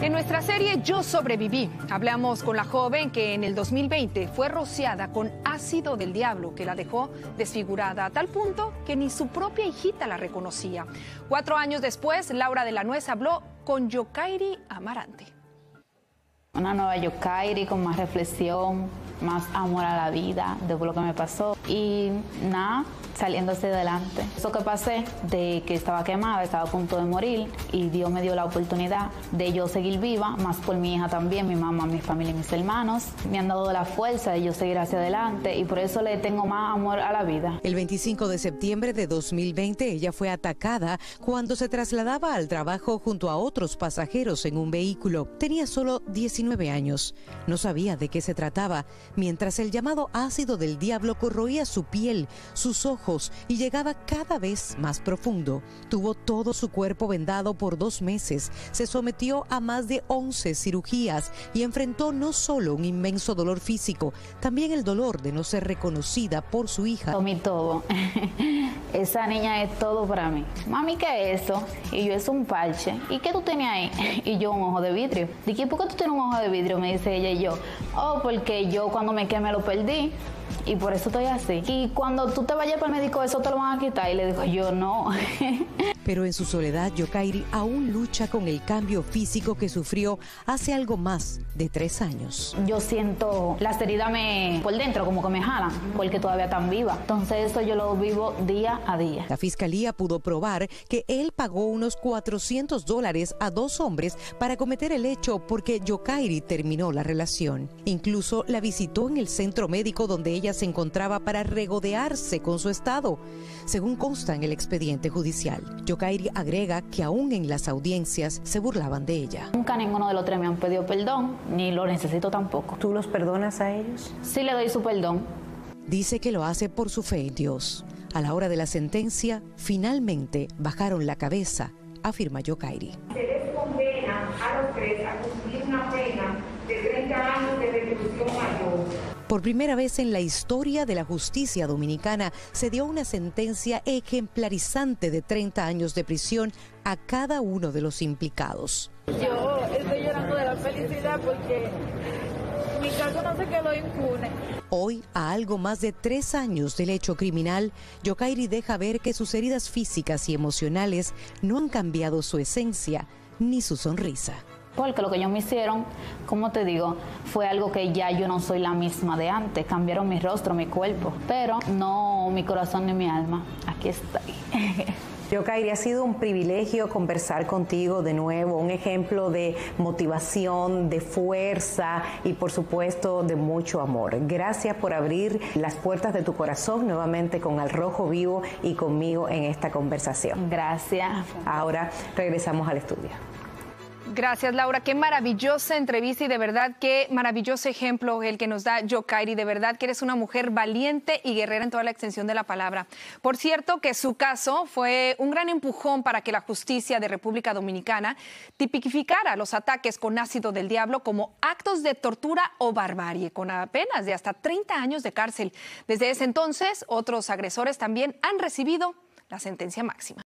En nuestra serie Yo sobreviví, hablamos con la joven que en el 2020 fue rociada con ácido del diablo que la dejó desfigurada a tal punto que ni su propia hijita la reconocía. Cuatro años después, Laura de la Nuez habló con Yokairi Amarante. Una nueva Yokairi con más reflexión, más amor a la vida de lo que me pasó. Y nada, saliéndose adelante. Eso que pasé de que estaba quemada, estaba a punto de morir y Dios me dio la oportunidad de yo seguir viva, más por mi hija también, mi mamá, mi familia y mis hermanos. Me han dado la fuerza de yo seguir hacia adelante y por eso le tengo más amor a la vida. El 25 de septiembre de 2020 ella fue atacada cuando se trasladaba al trabajo junto a otros pasajeros en un vehículo. Tenía solo 19 años. No sabía de qué se trataba, mientras el llamado ácido del diablo corroía su piel, sus ojos, y llegaba cada vez más profundo. Tuvo todo su cuerpo vendado por dos meses, se sometió a más de 11 cirugías y enfrentó no solo un inmenso dolor físico, también el dolor de no ser reconocida por su hija. Tomé todo. Esa niña es todo para mí. Mami, ¿qué es eso? Y yo, es un parche. ¿Y qué tú tenías ahí? Y yo, un ojo de vidrio. Dije, ¿por qué tú tienes un ojo de vidrio? Me dice ella y yo. Oh, porque yo cuando me quemé lo perdí y por eso estoy así. Y cuando tú te vayas para el médico, eso te lo van a quitar. Y le digo, yo no. Pero en su soledad, Yokairi aún lucha con el cambio físico que sufrió hace algo más de tres años. Yo siento las heridas me, por dentro, como que me jalan, porque todavía están vivas. Entonces eso yo lo vivo día a día. La fiscalía pudo probar que él pagó unos 400 dólares a dos hombres para cometer el hecho porque Yokairi terminó la relación. Incluso la visitó en el centro médico donde ella se encontraba para regodearse con su estado, según consta en el expediente judicial. Yokairi agrega que aún en las audiencias se burlaban de ella. Nunca ninguno de los tres me han pedido perdón, ni lo necesito tampoco. ¿Tú los perdonas a ellos? Sí le doy su perdón. Dice que lo hace por su fe en Dios. A la hora de la sentencia, finalmente bajaron la cabeza, afirma Yokairi. Se les condena a los tres a cumplir una pena de 30 años de reclusión mayor. Por primera vez en la historia de la justicia dominicana se dio una sentencia ejemplarizante de 30 años de prisión a cada uno de los implicados. Yo estoy llorando de la felicidad porque mi caso no se quedó impune. Hoy, a algo más de tres años del hecho criminal, Yokairi deja ver que sus heridas físicas y emocionales no han cambiado su esencia ni su sonrisa porque lo que ellos me hicieron, como te digo, fue algo que ya yo no soy la misma de antes. Cambiaron mi rostro, mi cuerpo, pero no mi corazón ni mi alma. Aquí estoy. Yokairi, ha sido un privilegio conversar contigo de nuevo, un ejemplo de motivación, de fuerza y por supuesto de mucho amor. Gracias por abrir las puertas de tu corazón nuevamente con Al Rojo Vivo y conmigo en esta conversación. Gracias. Ahora regresamos al estudio. Gracias, Laura. Qué maravillosa entrevista y de verdad qué maravilloso ejemplo el que nos da Yokairi. De verdad que eres una mujer valiente y guerrera en toda la extensión de la palabra. Por cierto, que su caso fue un gran empujón para que la justicia de República Dominicana tipificara los ataques con ácido del diablo como actos de tortura o barbarie, con apenas de hasta 30 años de cárcel. Desde ese entonces, otros agresores también han recibido la sentencia máxima.